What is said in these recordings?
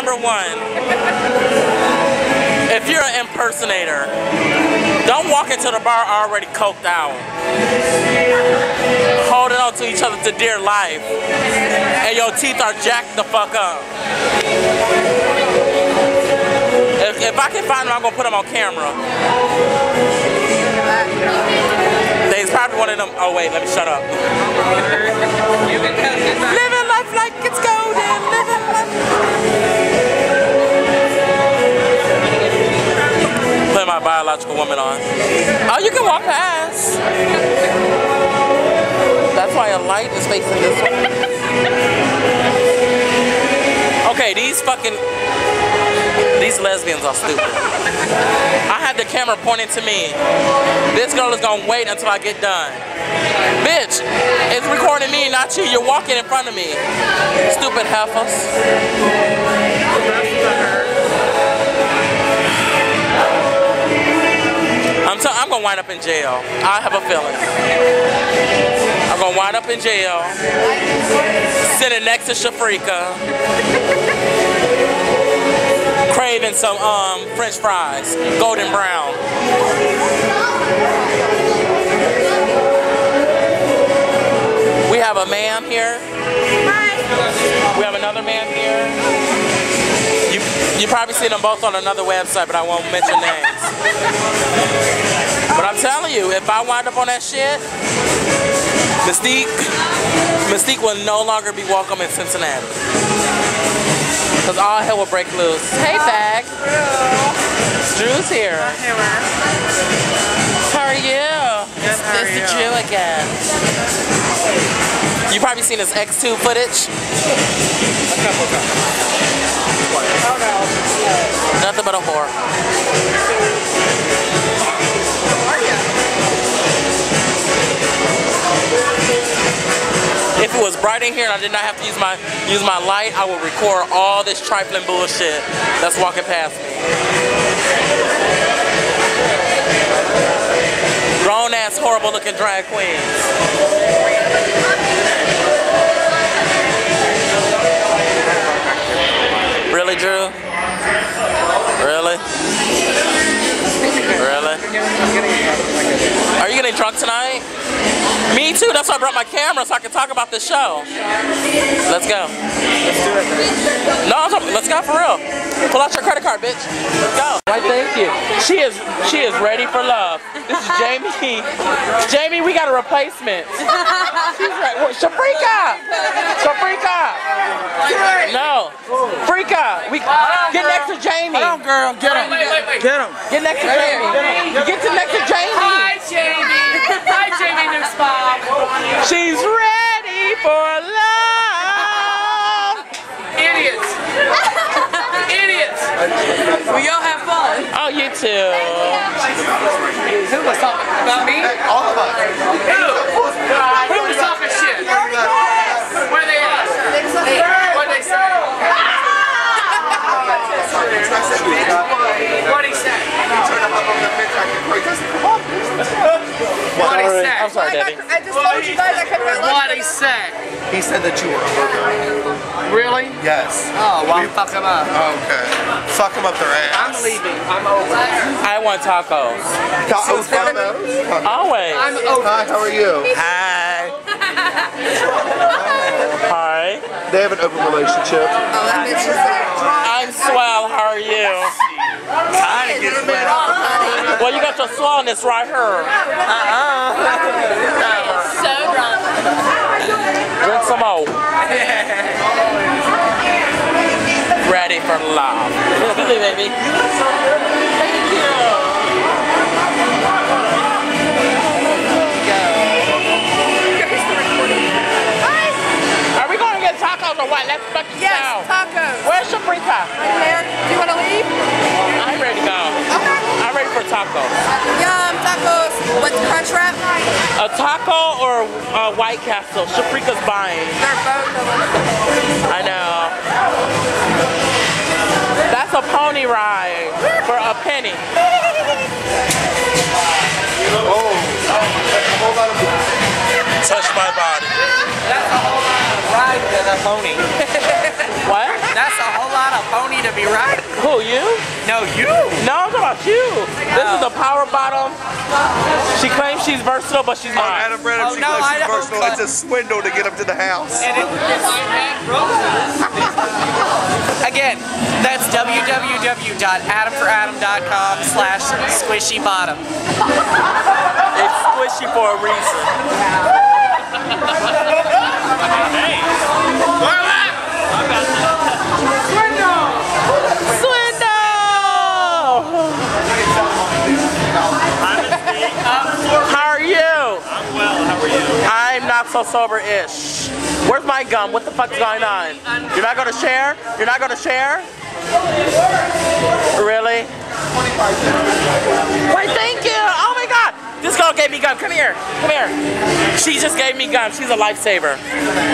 number one. If you're an impersonator, don't walk into the bar already coked out. Holding on to each other to dear life. And your teeth are jacked the fuck up. If, if I can find them, I'm gonna put them on camera. There's probably one of them. Oh wait, let me shut up. It's golden. Put my biological woman on. Oh, you can walk past. That's why a light is facing this way. Okay, these fucking these lesbians are stupid. I had the camera pointing to me. This girl is gonna wait until I get done. Bitch, it's recording me, not you. You're walking in front of me. Stupid heifers. I'm, gonna wind up in jail. I have a feeling. I'm gonna wind up in jail, sitting next to Shafreaka, craving some um, French fries, golden brown. We have a man here. We have another man here. You you probably see them both on another website, but I won't mention names. But I'm telling you, if I wind up on that shit, Mystique, Mystique will no longer be welcome in Cincinnati. Cause all hell will break loose. Hey, Bag. Drew's here. How are you? It's, it's the Drew again. You probably seen his X2 footage. Nothing but a whore. Was bright in here and I did not have to use my use my light, I would record all this trifling bullshit that's walking past me. Grown ass, horrible looking drag queens. My camera so I can talk about the show. Let's go. Let's do it. No, I'm talking, let's go for real. Pull out your credit card, bitch. Let's go. Why, thank you. She is she is ready for love. This is Jamie. Jamie, we got a replacement. She's right. Wait, Shaprika. Shaprika. No. Frika. We get next to Jamie. Come on, girl, get him. Get him. Get next to Jamie. Get to next to Jamie. Hi, Jamie. Hi, Jamie Newsbob. She's ready for love. Idiots. Idiots. Will y'all have fun? Oh, you too. Who was talking about me? All of us. Who? Who was talking shit? Where they at? What they say? What he say? What he say? I'm sorry, Debbie. I just told you guys I couldn't wear What he say? He said that you were over. Really? Yes. Oh, well, fuck him up. Oh, okay. Fuck them up their ass. I'm leaving. I'm over. I want tacos. Oh, tacos? Always. I'm over. Hi, how are you? Hi. Hi. They have an open relationship. Oh, that bitch is like, I'm swell. How are you? Well, you got your slowness right here. Uh-uh. so drunk. Drink some more. Ready for love. baby. Thank you. Are we going to get tacos or what? Let's fucking Yes, go. tacos. Where's Shaprika? There. Do you want to leave? I'm ready to go. Okay. I'm ready for tacos. Yum, tacos. What's crunch wrap? A taco or a White Castle? Shaprika's buying. They're both of them. I know. That's a pony ride for a penny. Touch my body. That's a whole lot of ride to the pony. What? That's a whole lot of pony me, right? Who, you? No, you. No, I'm talking about you. This is a power bottom. She claims she's versatile, but she's oh, not. Adam Brennan, Oh, she no, claims she's versatile. but- It's a swindle to get him to the house. And it, Again, that's www.adamforadam.com slash squishy bottom. It's squishy for a reason. Swindle! So sober-ish. Where's my gum? What the fuck's going on? You're not gonna share? You're not gonna share? Really? Wait, thank you! Oh my god! This girl gave me gum. Come here. Come here. She just gave me gum. She's a lifesaver.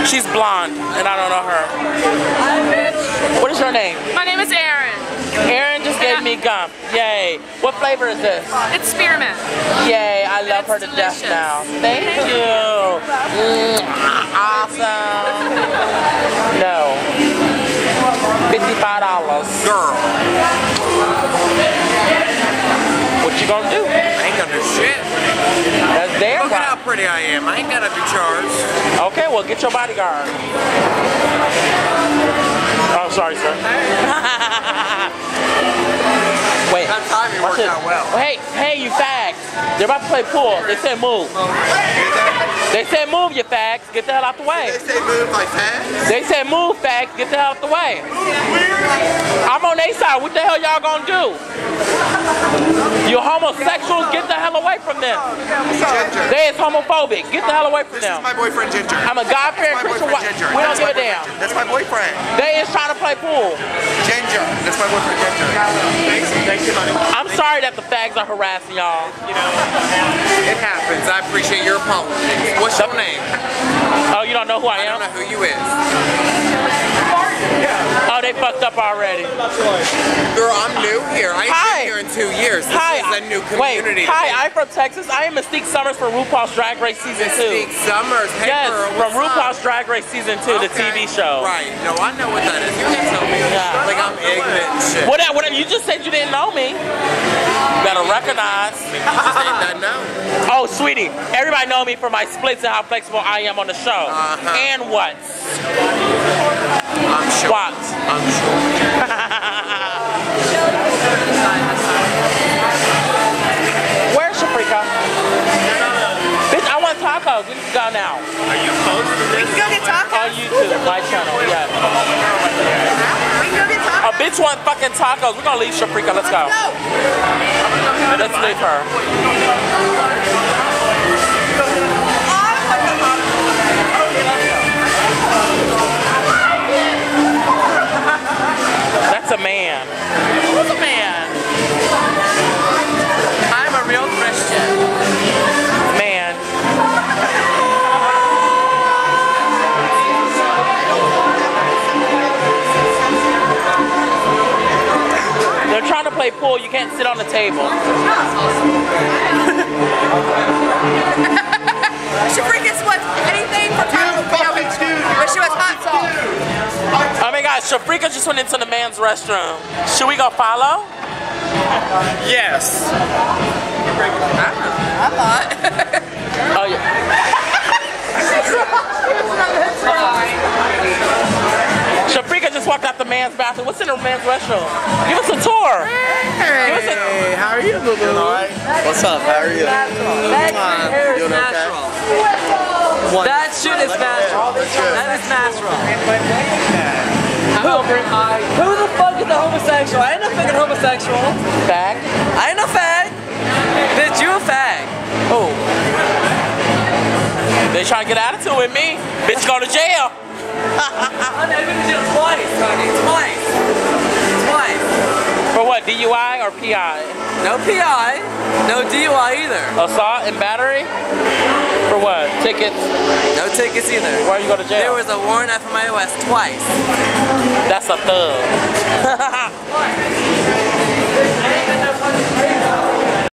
She's blonde, and I don't know her. What is your name? My name is Erin. Erin just gave me gum. Yay. What flavor is this? It's spearmint. Yay, I love her to death now. Thank you. Mm, awesome. No. $55. Girl, What you gonna do? I ain't gonna do shit. That's their Look at how pretty I am. I ain't gotta be charged. Okay, well, get your bodyguard. Oh, sorry, sir. Wait. That timing watch worked out well. Hey, hey, you fags. They're about to play pool. They said move. They said move, you fags. Get the hell out the way. they say move like that. They said move, fags. Get the hell out the way. Their side. What the hell y'all gonna do? You homosexuals, get the hell away from them. They is homophobic. Get the hell away from This is my boyfriend Ginger. I'm a God-fearing Christian boyfriend white. Ginger. We don't That's give a damn. That's my boyfriend. They is trying to play pool. Ginger. That's my boyfriend Ginger. Thanks, thanks, honey. I'm sorry that the fags are harassing y'all. You know, It happens. I appreciate your apology. What's your name? Oh, you don't know who I I am? I don't know who you is. Oh, they fucked up already. Girl, I'm new here. I ain't Hi. been here in two years. This Hi. is a new Wait, community. hi, I'm from Texas. I am Mystique Summers for RuPaul's Drag Race Season 2. Mystique Summers. Hey Yes, girl, from RuPaul's up? Drag Race Season 2, the TV show. Right. No, I know what that is. You can tell me. Yeah. Like I'm ignorant and shit. Whatever, whatever. You just said you didn't know me. You gotta recognize. You just ain't that known. Oh, sweetie, everybody know me for my splits and how flexible I am on the show. Uh-huh. And what? I'm sure. What? I'm. Where's Shaprika? Bitch, I want tacos. We need to go now. Are you posting this? Go get tacos. Oh, On YouTube, my channel, yes. We can go get tacos. A bitch want fucking tacos. We're gonna leave Shaprika. Let's go. Go. Let's leave her. That's a man. Who's a man? I'm a real Christian. Man. They're trying to play pool. You can't sit on the table. Just went into the man's restroom. Should we go follow? Yes. I thought. Oh yeah. Shafreaka just walked out the man's bathroom. What's in the man's restroom? Give us a tour. Give us a, Hey, how are you, boo boo? What's up? How are you? Doing okay? That shit is natural. That is natural. Who, who the fuck is the homosexual? I ain't no fucking homosexual. Fag? I ain't no fag. Bitch, you a fag. Oh. They trying to get attitude with me. Bitch, go to jail. I know you did it twice, honey. Twice. Twice. For what? DUI or PI? No PI. No DUI either. Assault and battery? For what? Tickets? No tickets either. Where you go to jail? There was a warrant FMIOS twice. That's a thug.